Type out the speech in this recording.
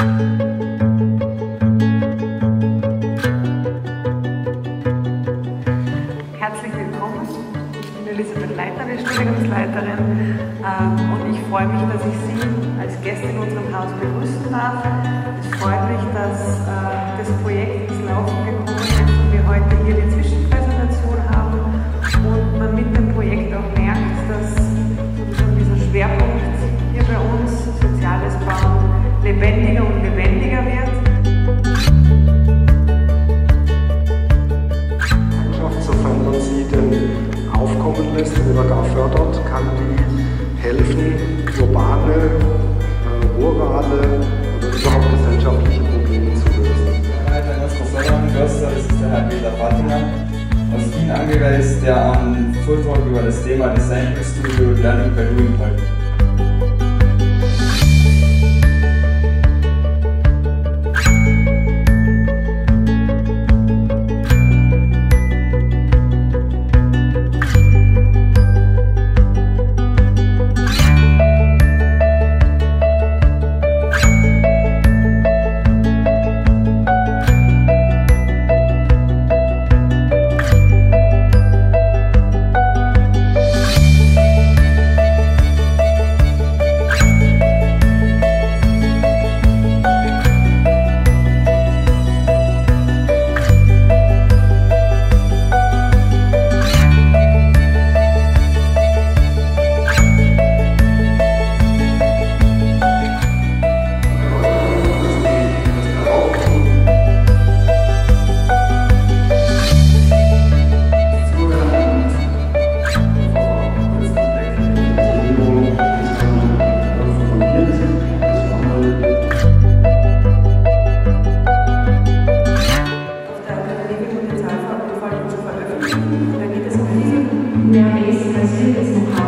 Herzlich willkommen. Ich bin Elisabeth Leiter, die Studiengangsleiterin ähm, und ich freue mich, dass ich Sie als Gäste in unserem Haus begrüßen darf. Es freut mich, dass äh, das Projekt lebendiger und lebendiger wird. aufkommen lässt oder gar fördert, kann die helfen, globale, äh, rurale oder überhaupt gesellschaftliche Probleme zu lösen. Leiter unserer Förderung das ist der Herr Peter Fatinger aus Wien angereist, der am Vortrag über das Thema Design Studio Learning by Doing hält. cabeça, das vidas no